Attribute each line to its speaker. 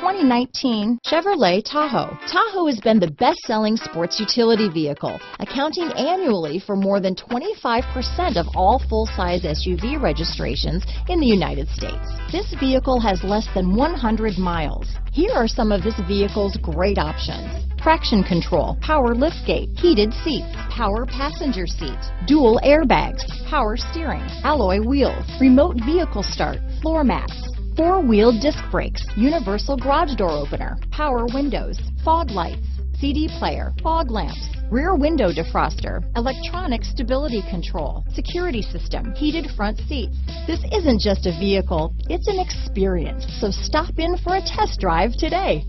Speaker 1: 2019 Chevrolet Tahoe. Tahoe has been the best-selling sports utility vehicle, accounting annually for more than 25% of all full-size SUV registrations in the United States. This vehicle has less than 100 miles. Here are some of this vehicle's great options. Traction control, power liftgate, heated seats, power passenger seat, dual airbags, power steering, alloy wheels, remote vehicle start, floor mats, four-wheel disc brakes, universal garage door opener, power windows, fog lights, CD player, fog lamps, rear window defroster, electronic stability control, security system, heated front seats. This isn't just a vehicle, it's an experience. So stop in for a test drive today.